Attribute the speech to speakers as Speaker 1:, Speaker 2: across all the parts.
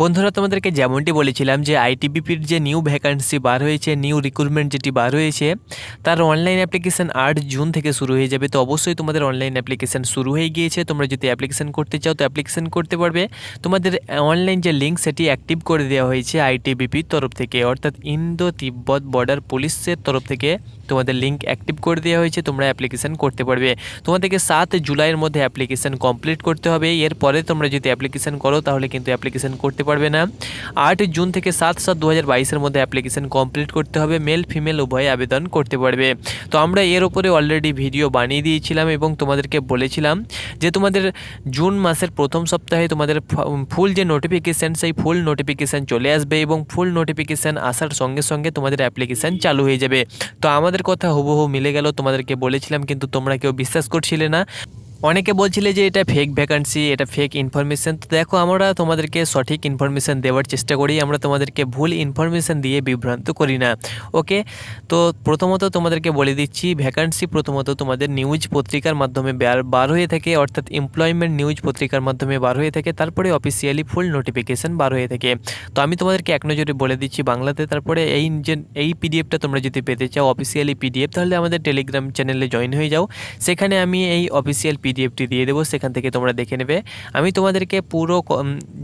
Speaker 1: বন্ধুরা, তোমাদেরকে যেমনটি বলেছিলাম যে আইটিবিপির যে নিউ ভ্যাকান্সি বার হয়েছে নিউ রিক্রুটমেন্ট যেটি বার হয়েছে, তার অনলাইন অ্যাপ্লিকেশান আট জুন থেকে শুরু হয়ে যাবে। তো অবশ্যই তোমাদের অনলাইন অ্যাপ্লিকেশান শুরু হয়ে গিয়েছে। তোমরা যদি অ্যাপ্লিকেশান করতে চাও, তো অ্যাপ্লিকেশান করতে পারবে। তোমাদের অনলাইন যে লিঙ্ক সেটি অ্যাক্টিভ করে দেওয়া হয়েছে আইটিবিপির তরফ থেকে। অর্থাৎ ইন্দো তিব্বত বর্ডার পুলিশের তরফ থেকে তোমাদের লিঙ্ক অ্যাক্টিভ করে দেওয়া হয়েছে। তোমরা অ্যাপ্লিকেশান করতে পারবে। তোমাদেরকে সাত জুলাইয়ের মধ্যে অ্যাপ্লিকেশান কমপ্লিট করতে হবে। এরপরে তোমরা যদি অ্যাপ্লিকেশান করো, তাহলে কিন্তু অ্যাপ্লিকেশান করতে পারবে না। আট জুন থেকে সাত সাত দু হাজার মধ্যে অ্যাপ্লিকেশান কমপ্লিট করতে হবে। মেল ফিমেল উভয়ে আবেদন করতে পারবে। তো আমরা এর ওপরে অলরেডি ভিডিও বানিয়ে দিয়েছিলাম এবং তোমাদেরকে বলেছিলাম যে তোমাদের জুন মাসের প্রথম সপ্তাহে তোমাদের ফুল যে নোটিফিকেশান সেই ফুল নোটিফিকেশান চলে আসবে এবং ফুল নোটিফিকেশান আসার সঙ্গে সঙ্গে তোমাদের অ্যাপ্লিকেশান চালু হয়ে যাবে। তো আমাদের কথা হুবহু মিলে গেল, তোমাদেরকে বলেছিলাম, কিন্তু তোমরা কেউ বিশ্বাস করছিলে না। অনেকে বলছিলে যে এটা ফেক ভ্যাকান্সি এটা ফেক ইনফরমেশান তো দেখো, আমরা তোমাদেরকে সঠিক ইনফরমেশান দেওয়ার চেষ্টা করি, আমরা তোমাদেরকে ভুল ইনফরমেশান দিয়ে বিভ্রান্ত করি না ওকে তো প্রথমত তোমাদেরকে বলে দিচ্ছি ভ্যাকান্সি প্রথমত তোমাদের নিউজ পত্রিকার মাধ্যমে বার হয়ে থাকে, অর্থাৎ এমপ্লয়মেন্ট নিউজ পত্রিকার মাধ্যমে বার হয়ে থাকে, তারপরে অফিসিয়ালি ফুল নোটিফিকেশান বার হয়ে থাকে। তো আমি তোমাদেরকে এক নজরে বলে দিচ্ছি, বাংলাতে তারপরে এই যে, এই পিডিএফটা তোমরা যদি পেতে চাও অফিসিয়ালি পিডিএফ তাহলে আমাদের টেলিগ্রাম চ্যানেলে জয়েন হয়ে যাও। সেখানে আমি এই অফিসিয়াল পিডিএফটি দিয়ে দেবো, সেখান থেকে তোমরা দেখে নেবে। আমি তোমাদেরকে পুরো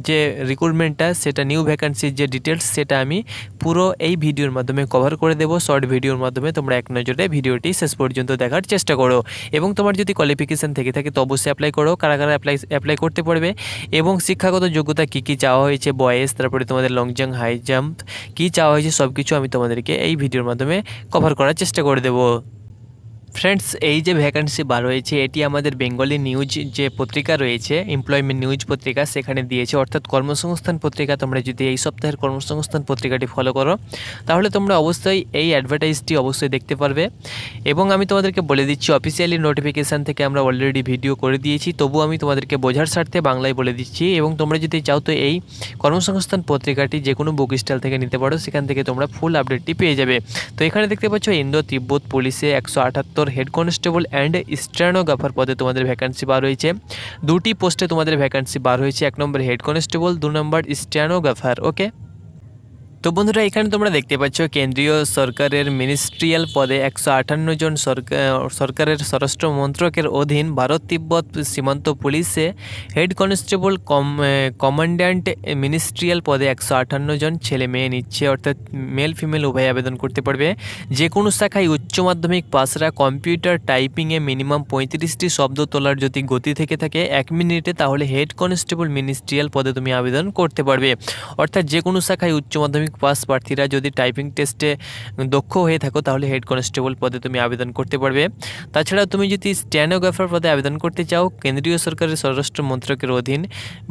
Speaker 1: যে রিক্রুটমেন্টটা সেটা নিউ ভ্যাকান্সির যে ডিটেলস সেটা আমি পুরো এই ভিডিওর মাধ্যমে কভার করে দেবো। শর্ট ভিডিওর মাধ্যমে তোমরা এক নজরে ভিডিওটি শেষ পর্যন্ত দেখার চেষ্টা করো। এবং তোমার যদি কোয়ালিফিকেশান থেকে থাকে, তো অবশ্যই অ্যাপ্লাই করো। কারা কারা অ্যাপ্লাই অ্যাপ্লাই করতে পারবে? এবং শিক্ষাগত যোগ্যতা কী কী চাওয়া হয়েছে? বয়েস, তারপরে তোমাদের লং জাম্প হাই জাম্প কী চাওয়া হয়েছে? সব কিছু আমি তোমাদেরকে এই ভিডিওর মাধ্যমে কভার করার চেষ্টা করে দেবো। ফ্রেন্ডস এই যে ভ্যাকান্সি বার হয়েছে, এটি আমাদের বেঙ্গলি নিউজ যে পত্রিকা রয়েছে এমপ্লয়মেন্ট নিউজ পত্রিকা, সেখানে দিয়েছে। অর্থাৎ কর্মসংস্থান পত্রিকা, তোমরা যদি এই সপ্তাহের কর্মসংস্থান পত্রিকাটি ফলো করো, তাহলে তোমরা অবশ্যই এই অ্যাডভার্টাইজটি অবশ্যই দেখতে পারবে। এবং আমি তোমাদেরকে বলে দিচ্ছি অফিসিয়ালি নোটিফিকেশান থেকে আমরা অলরেডি ভিডিও করে দিয়েছি, তবু আমি তোমাদেরকে বোঝার স্বার্থে বাংলায় বলে দিচ্ছি। এবং তোমরা যদি চাও তো এই কর্মসংস্থান পত্রিকাটি যে কোনো বুক স্টল থেকে নিতে পারো, সেখান থেকে তোমরা ফুল আপডেটটি পেয়ে যাবে। তো এখানে দেখতে পাচ্ছ, ইন্দো তিব্বত পুলিশে একশো আটাত্তর সত্তর হেড কনস্টেবল অ্যান্ড স্ট্যানোগ্রাফার পদে তোমাদের ভ্যাকান্সি বার হয়েছে। দুটি পোস্টে তোমাদের ভ্যাকান্সি বার হয়েছে। এক নম্বর হেড কনস্টেবল দু নম্বর স্ট্যানোগ্রাফার ওকে তো বন্ধুরা, এখানে তোমরা দেখতে পাচ্ছ কেন্দ্রীয় সরকারের মিনিস্ট্রিয়াল পদে একশো আটান্ন জন সরকারের স্বরাষ্ট্র মন্ত্রকের অধীন ভারত তিব্বত সীমান্ত পুলিশে হেড কনস্টেবল কম কমান্ড্যান্ট মিনিস্ট্রিয়াল পদে একশো আটান্ন জন ছেলে মেয়ে নিচ্ছে, অর্থাৎ মেল ফিমেল উভয় আবেদন করতে পারবে। যে কোনো শাখায় উচ্চ মাধ্যমিক পাসরা কম্পিউটার টাইপিংয়ে মিনিমাম পঁয়ত্রিশটি শব্দ তোলার যদি গতি থেকে থাকে, এক মিনিটে তাহলে হেড কনস্টেবল মিনিস্ট্রিয়াল পদে তুমি আবেদন করতে পারবে। অর্থাৎ যে কোনো শাখায় উচ্চ মাধ্যমিক মাধ্যমিক পাস প্রার্থীরা যদি টাইপিং টেস্টে দক্ষ হয়ে থাকো, তাহলে হেড কনস্টেবল পদে তুমি আবেদন করতে পারবে। তাছাড়া তুমি যদি স্ট্যানোগ্রাফার পদে আবেদন করতে চাও, কেন্দ্রীয় সরকারের স্বরাষ্ট্র মন্ত্রকের অধীন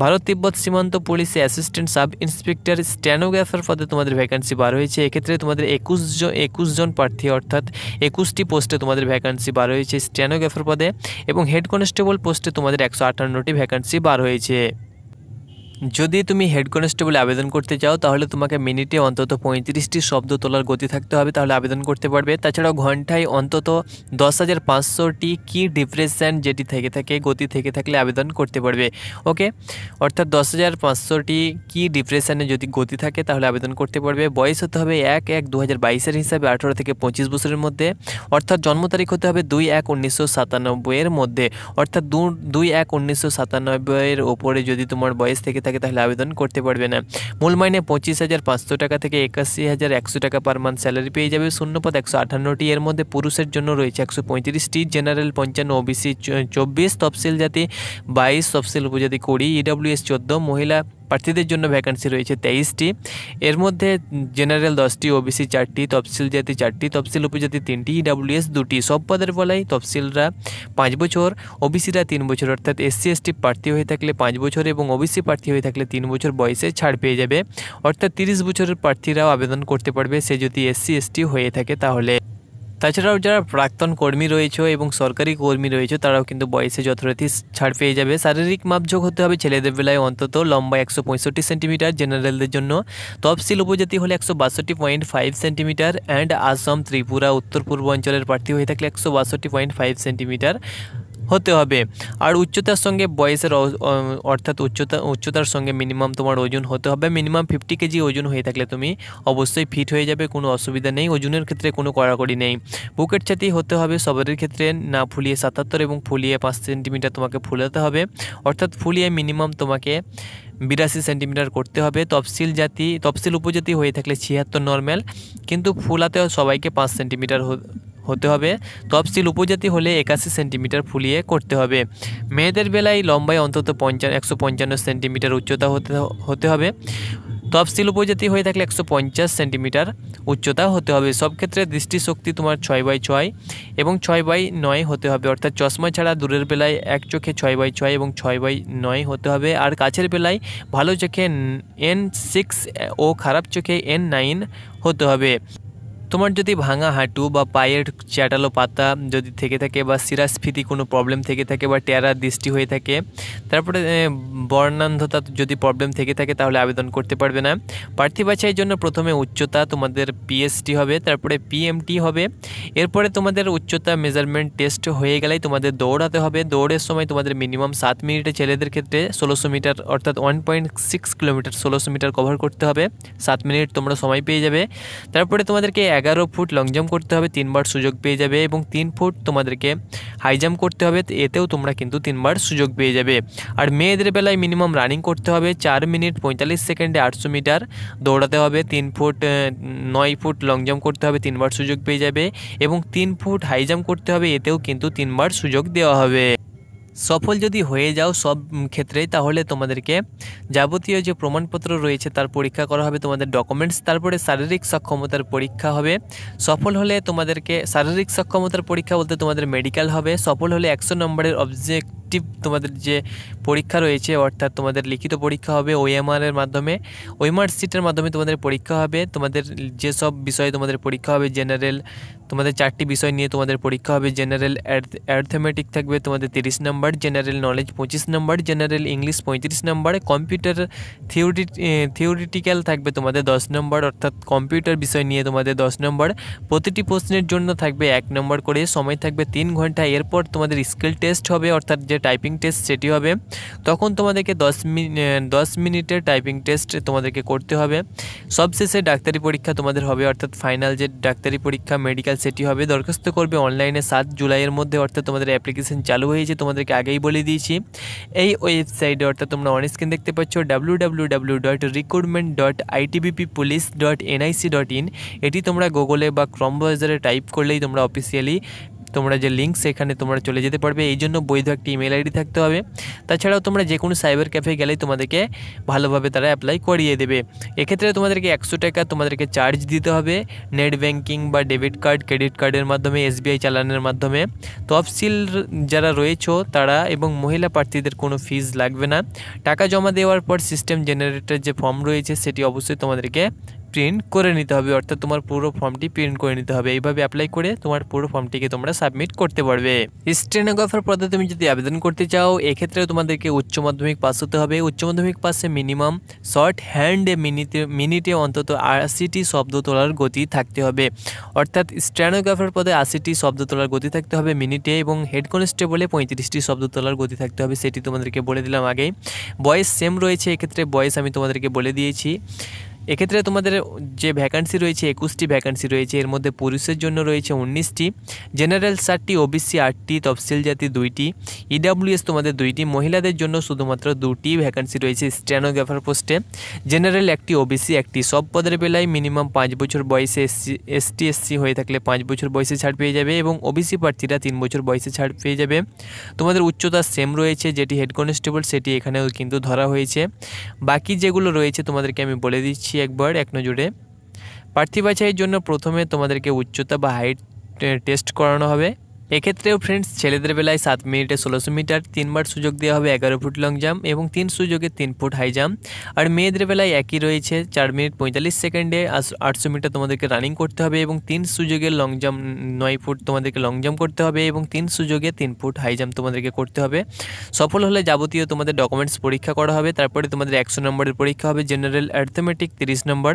Speaker 1: ভারত তিব্বত সীমান্ত পুলিশে অ্যাসিস্ট্যান্ট সাব ইন্সপেক্টর স্ট্যানোগ্রাফার পদে তোমাদের ভ্যাকান্সি বার হয়েছে। এক্ষেত্রে তোমাদের একুশ জন একুশ জন প্রার্থী, অর্থাৎ একুশটি পোস্টে তোমাদের ভ্যাকান্সি বার হয়েছে স্ট্যানোগ্রাফার পদে এবং হেড কনস্টেবল পোস্টে তোমাদের একশো আটান্নটি ভ্যাকান্সি বার হয়েছে। যদি তুমি হেড কনস্টেবল আবেদন করতে চাও, তাহলে তোমাকে মিনিটে অন্তত পঁয়ত্রিশটি শব্দ তোলার গতি থাকতে হবে, তাহলে আবেদন করতে পারবে। তাছাড়াও ঘন্টায় অন্তত দশ হাজার পাঁচশোটি কি ডিপ্রেশন যেটি থেকে থাকে, গতি থেকে থাকলে আবেদন করতে পারবে। ওকে অর্থাৎ দশ হাজার পাঁচশোটি কি ডিপ্রেশনে যদি গতি থাকে, তাহলে আবেদন করতে পারবে। বয়স হতে হবে এক এক দু হাজার বাইশের হিসাবে আঠারো থেকে পঁচিশ বছরের মধ্যে। অর্থাৎ জন্ম তারিখ হতে হবে দুই এক উনিশশো সাতানব্বইয়ের মধ্যে। অর্থাৎ দুই এক উনিশশো সাতানব্বইয়ের ওপরে যদি তোমার বয়স থেকে থাকে তাহলে আবেদন করতে পারবে না। মূল মাইনে পঁচিশ হাজার পাঁচশো টাকা থেকে একাশি হাজার একশো টাকা পার মান্থ স্যালারি পেয়ে যাবে। শূন্যপদ একশো আঠান্নটি এর মধ্যে পুরুষের জন্য রয়েছে একশো পঁয়ত্রিশটি। জেনারেল পঞ্চান্ন ওবিসি চব্বিশ, তফসিল জাতি বাইশ, তফসিল উপজাতি কুড়ি ইডাব্লিউএস চোদ্দ, মহিলা প্রার্থীদের জন্য ভ্যাকান্সি রয়েছে তেইশটি। এর মধ্যে জেনারেল দশটি ওবিসি চারটি, তফসিল জাতি চারটি, তফসিল উপজাতি তিনটি ইডাব্লিউএস দুটি। সব পদের বলাই তফসিলরা পাঁচ বছর ওবিসিরা তিন বছর। অর্থাৎ এসসি এসটি প্রার্থী হয়ে থাকলে পাঁচ বছর এবং ওবিসি প্রার্থী হয়ে থাকলে তিন বছর বয়সে ছাড় পেয়ে যাবে। অর্থাৎ তিরিশ বছরের প্রার্থীরাও আবেদন করতে পারবে। সে যদি এসসি এসটি হয়ে থাকে তাহলে তাছাড়াও যারা প্রাক্তন কর্মী রয়েছে এবং সরকারি কর্মী রয়েছে, তারাও কিন্তু বয়সে যথারীতি ছাড় পেয়ে যাবে। শারীরিক মাপযোগ হতে হবে ছেলেদের বেলায় অন্তত লম্বা একশো পঁয়ষট্টি সেন্টিমিটার, জেনারেলদের জন্য তফসিল উপজাতি হলে একশো বাষট্টি point five centimetre, and Assam Tripura উত্তর পূর্ব অঞ্চলের প্রার্থী হয়ে থাকলে একশো বাষট্টি পয়েন্ট ফাইভ সেন্টিমিটার। হতে হবে। আর উচ্চতার সঙ্গে বয়সের অর্থাৎ উচ্চতা, উচ্চতার সঙ্গে মিনিমাম তোমার ওজন হতে হবে। মিনিমাম ফিফটি কেজি ওজন হয়ে থাকলে তুমি অবশ্যই ফিট হয়ে যাবে, কোনো অসুবিধা নেই। ওজনের ক্ষেত্রে কোনো কড়াকড়ি নেই। বুকের ছাতি হতে হবে সবারের ক্ষেত্রে না ফুলিয়ে সাতাত্তর এবং ফুলিয়ে পাঁচ সেন্টিমিটার তোমাকে ফুলাতে হবে। অর্থাৎ ফুলিয়ে মিনিমাম তোমাকে বিরাশি সেন্টিমিটার করতে হবে। তফসিল জাতি, তফসিল উপজাতি হয়ে থাকলে ছিয়াত্তর নর্ম্যাল কিন্তু ফুলাতেও সবাইকে পাঁচ সেন্টিমিটার হতে হবে। তফসিল উপজাতি হলে একাশি সেন্টিমিটার ফুলিয়ে করতে হবে। মেয়েদের বেলায় লম্বায় অন্তত পঞ্চান্ন, একশো পঞ্চান্ন সেন্টিমিটার উচ্চতা হতে হতে হবে। তফসিল উপজাতি হয়ে থাকলে একশো পঞ্চাশ সেন্টিমিটার উচ্চতা হতে হবে। সব ক্ষেত্রে দৃষ্টিশক্তি তোমার ছয় বাই ছয় এবং ছয় বাই নয় হতে হবে। অর্থাৎ চশমা ছাড়া দূরের বেলায় এক চোখে ছয় বাই ছয় এবং ছয় বাই নয় হতে হবে। আর কাছের বেলায় ভালো চোখে এন সিক্স ও খারাপ চোখে এন নাইন হতে হবে। তোমার যদি ভাঙা হাঁটু বা পায়ের চ্যাটালো পাতা যদি থেকে থাকে বা শিরাস্ফীতি কোনো প্রবলেম থেকে থাকে বা টেরা দৃষ্টি হয়ে থাকে, তারপরে বর্ণান্ধতা যদি প্রবলেম থেকে থাকে তাহলে আবেদন করতে পারবে না। প্রার্থী বাছাইয়ের জন্য প্রথমে উচ্চতা তোমাদের পিএসটি হবে, তারপরে পিএমটি হবে। এরপরে তোমাদের উচ্চতা মেজারমেন্ট টেস্ট হয়ে গেলেই তোমাদের দৌড়াতে হবে। দৌড়ের সময় তোমাদের মিনিমাম সাত মিনিটে ছেলেদের ক্ষেত্রে ষোলোশো মিটার অর্থাৎ ওয়ান পয়েন্ট সিক্স কিলোমিটার ষোলোশো মিটার কভার করতে হবে। সাত মিনিট তোমরা সময় পেয়ে যাবে। তারপরে তোমাদেরকে এগারো ফুট লং জাম্প করতে হবে, তিনবার সুযোগ পেয়ে যাবে এবং তিন ফুট তোমাদেরকে হাই জাম্প করতে হবে, এতেও তোমরা কিন্তু তিনবার সুযোগ পেয়ে যাবে। আর মেয়েদের বেলায় মিনিমাম রানিং করতে হবে, চার মিনিট পঁয়তাল্লিশ সেকেন্ডে আটশো মিটার দৌড়াতে হবে, তিন ফুট নয় ফুট লং জাম্প করতে হবে, তিনবার সুযোগ পেয়ে যাবে এবং তিন ফুট হাই জাম্প করতে হবে, এতেও কিন্তু তিনবার সুযোগ দেওয়া হবে। সফল যদি হয়ে যাও সব ক্ষেত্রেই, তাহলে তোমাদেরকে যাবতীয় যে প্রমাণপত্র রয়েছে তার পরীক্ষা করা হবে, তোমাদের ডকুমেন্টস তারপরে শারীরিক সক্ষমতার পরীক্ষা হবে। সফল হলে তোমাদেরকে শারীরিক সক্ষমতার পরীক্ষা বলতে তোমাদের মেডিকেল হবে। সফল হলে একশো নম্বরের অবজেক্ট তোমাদের যে পরীক্ষা রয়েছে, অর্থাৎ তোমাদের লিখিত পরীক্ষা হবে ওএমআরের মাধ্যমে। ওএমআর সিটের মাধ্যমে তোমাদের পরীক্ষা হবে। তোমাদের যেসব বিষয়ে তোমাদের পরীক্ষা হবে জেনারেল তোমাদের চারটি বিষয় নিয়ে তোমাদের পরীক্ষা হবে। জেনারেল অ্যারথমেটিক থাকবে, তোমাদের তিরিশ নম্বর। জেনারেল নলেজ পঁচিশ নম্বর জেনারেল ইংলিশ পঁয়ত্রিশ নম্বর কম্পিউটার থিওরি থিওরিটিক্যাল থাকবে তোমাদের দশ নম্বর অর্থাৎ কম্পিউটার বিষয় নিয়ে তোমাদের দশ নম্বর প্রতিটি প্রশ্নের জন্য থাকবে এক নম্বর করে, সময় থাকবে তিন ঘণ্টা। এরপর তোমাদের স্কিল টেস্ট হবে, অর্থাৎ যে টাইপিং টেস্ট সেটি হবে। তখন তোমাদেরকে দশ মিনিট দশ মিনিটের টাইপিং টেস্ট তোমাদেরকে করতে হবে। সবশেষে ডাক্তারি পরীক্ষা তোমাদের হবে, অর্থাৎ ফাইনাল যে ডাক্তারি পরীক্ষা মেডিকেল সেটি হবে। দরখাস্ত করবে অনলাইনে সাত জুলাইয়ের মধ্যে, অর্থাৎ তোমাদের অ্যাপ্লিকেশন চালু হয়েছে, তোমাদেরকে আগেই বলে দিয়েছি। এই ওয়েবসাইটে অর্থাৎ তোমরা অন স্ক্রিন দেখতে পাচ্ছ W W W dot recruitment dot ITBP police dot NIC dot in এটি তোমরা গুগলে বা ক্রম ব্রাউজারে টাইপ করলেই তোমরা অফিসিয়ালি তোমরা যে লিঙ্ক সেখানে তোমরা চলে যেতে পারবে, এই জন্য বৈধ একটি ইমেল আইডি থাকতে হবে। তাছাড়াও তোমরা যে কোনো সাইবার ক্যাফে গেলেই তোমাদেরকে ভালোভাবে তারা অ্যাপ্লাই করিয়ে দেবে। এক্ষেত্রে তোমাদেরকে একশো টাকা তোমাদেরকে চার্জ দিতে হবে নেট ব্যাঙ্কিং বা ডেবিট কার্ড ক্রেডিট কার্ডের মাধ্যমে এসবিআই চালানোর মাধ্যমে। তফসিল যারা রয়েছে তারা এবং মহিলা প্রার্থীদের কোনো ফিজ লাগবে না। টাকা জমা দেওয়ার পর সিস্টেম জেনারেটর যে ফর্ম রয়েছে সেটি অবশ্যই তোমাদেরকে প্রিন্ট করে নিতে হবে, অর্থাৎ তোমার পুরো ফর্মটি প্রিন্ট করে নিতে হবে। এইভাবে অ্যাপ্লাই করে তোমার পুরো ফর্মটিকে তোমরা সাবমিট করতে পারবে। স্টেনোগ্রাফার পদে তুমি যদি আবেদন করতে চাও এক্ষেত্রে তোমাদেরকে উচ্চ মাধ্যমিক পাস হতে হবে। উচ্চ মাধ্যমিক পাসে মিনিমাম শর্ট হ্যান্ডে মিনিটে মিনিটে অন্তত আশিটি শব্দ তোলার গতি থাকতে হবে। অর্থাৎ স্টেনোগ্রাফার পদে আশিটি শব্দ তোলার গতি থাকতে হবে মিনিটে এবং হেড কনস্টেবলে পঁয়ত্রিশটি শব্দ তোলার গতি থাকতে হবে, সেটি তোমাদেরকে বলে দিলাম আগেই বয়স সেম রয়েছে, এক্ষেত্রে বয়স আমি তোমাদেরকে বলে দিয়েছি। এক্ষেত্রে তোমাদের যে ভ্যাকান্সি রয়েছে, একুশটি ভ্যাকান্সি রয়েছে, এর মধ্যে পুরুষের জন্য রয়েছে উনিশটি জেনারেল ষাটটি ওবিসি আটটি, তফসিল জাতি দুইটি ইডাব্লিউএস তোমাদের দুইটি, মহিলাদের জন্য শুধুমাত্র দুটি ভ্যাকান্সি রয়েছে স্ট্যানোগ্রাফার পোস্টে জেনারেল একটি ওবিসি একটি, সব পদের বেলায় মিনিমাম পাঁচ বছর বয়সে এসসি এসটি এসসি হয়ে থাকলে পাঁচ বছর বয়সে ছাড় পেয়ে যাবে এবং ওবিসি প্রার্থীরা তিন বছর বয়সে ছাড় পেয়ে যাবে। তোমাদের উচ্চতা সেম রয়েছে, যেটি হেড কনস্টেবল সেটি এখানেও কিন্তু ধরা হয়েছে। বাকি যেগুলো রয়েছে তোমাদেরকে আমি বলে দিচ্ছি একবার এক নজরে। প্রার্থী বাছাইয়ের জন্য প্রথমে তোমাদেরকে উচ্চতা বা হাইট টেস্ট করানো হবে। এক্ষেত্রেও ফ্রেন্ডস ছেলেদের বেলায় সাত মিনিটে ষোলোশো মিটার, তিনবার সুযোগ দেওয়া হবে এগারো ফুট লং জাম্প এবং তিন সুযোগে তিন ফুট হাই জাম্প আর মেয়েদের বেলায় একই রয়েছে, চার মিনিট পঁয়তাল্লিশ সেকেন্ডে আটশো মিটার তোমাদেরকে রানিং করতে হবে এবং তিন সুযোগে লং জাম্প নয় ফুট তোমাদেরকে লং জাম্প করতে হবে এবং তিন সুযোগে তিন ফুট হাই জাম্প তোমাদেরকে করতে হবে। সফল হলে যাবতীয় তোমাদের ডকুমেন্টস পরীক্ষা করা হবে, তারপরে তোমাদের একশো নম্বরের পরীক্ষা হবে জেনারেল অ্যাথমেটিক তিরিশ নম্বর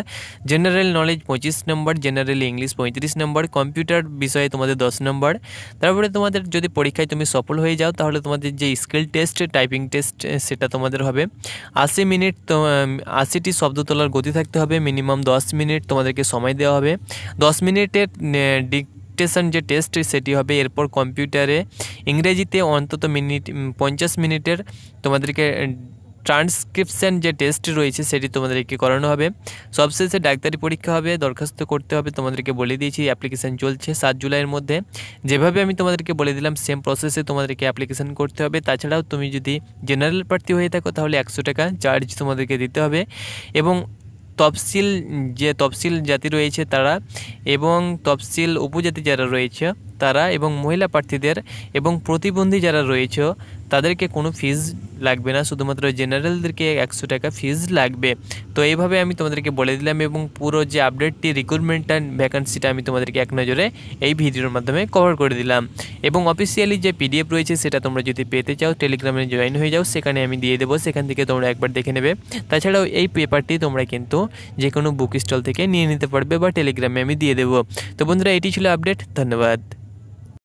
Speaker 1: জেনারেল নলেজ পঁচিশ নম্বর জেনারেল ইংলিশ পঁয়ত্রিশ নম্বর কম্পিউটার বিষয়ে তোমাদের দশ নম্বর। তারপরে তোমাদের যদি পরীক্ষায় তুমি সফল হয়ে যাও, তাহলে তোমাদের যে স্কিল টেস্ট, টাইপিং টেস্ট সেটা তোমাদের হবে। আশি মিনিট আশিটি শব্দ তোলার গতি থাকতে হবে, মিনিমাম দশ মিনিট তোমাদেরকে সময় দেওয়া হবে। দশ মিনিটের ডিকটেশন যে টেস্ট সেটি হবে এরপর কম্পিউটারে ইংরেজিতে অন্তত মিনিট পঞ্চাশ মিনিটের তোমাদেরকে ট্রান্সক্রিপশান যে টেস্ট রয়েছে সেটি তোমাদেরকে করানো হবে। সবশেষে ডাক্তারি পরীক্ষা হবে, দরখাস্ত করতে হবে, তোমাদেরকে বলে দিয়েছি অ্যাপ্লিকেশান চলছে সাত জুলাইয়ের মধ্যে। যেভাবে আমি তোমাদেরকে বলে দিলাম সেম প্রসেসে তোমাদেরকে অ্যাপ্লিকেশান করতে হবে। তাছাড়াও তুমি যদি জেনারেল প্রার্থী হয়ে থাকো, তাহলে একশো টাকা চার্জ তোমাদেরকে দিতে হবে। এবং তফসিল যে তফসিল জাতি রয়েছে তারা এবং তফসিল উপজাতি যারা রয়েছে তারা এবং মহিলা প্রার্থীদের এবং প্রতিবন্ধী যারা রয়েছে, তাদেরকে কোনো ফিজ লাগবে না। শুধুমাত্র জেনারেলদেরকে একশো টাকা ফিজ লাগবে। তো এইভাবে আমি তোমাদেরকে বলে দিলাম এবং পুরো যে আপডেটটি রিক্রুটমেন্ট অ্যান্ড ভ্যাকান্সিটা আমি তোমাদেরকে এক নজরে এই ভিডিওর মাধ্যমে কভার করে দিলাম। এবং অফিসিয়ালি যে পিডিএফ রয়েছে, সেটা তোমরা যদি পেতে চাও টেলিগ্রামে জয়েন হয়ে যাও, সেখানে আমি দিয়ে দেবো। সেখান থেকে তোমরা একবার দেখে নেবে। তাছাড়াও এই পেপারটি তোমরা কিন্তু যে কোনো বুক স্টল থেকে নিয়ে নিতে পারবে বা টেলিগ্রামে আমি দিয়ে দেবো। তো বন্ধুরা, এটি ছিল আপডেট ধন্যবাদ।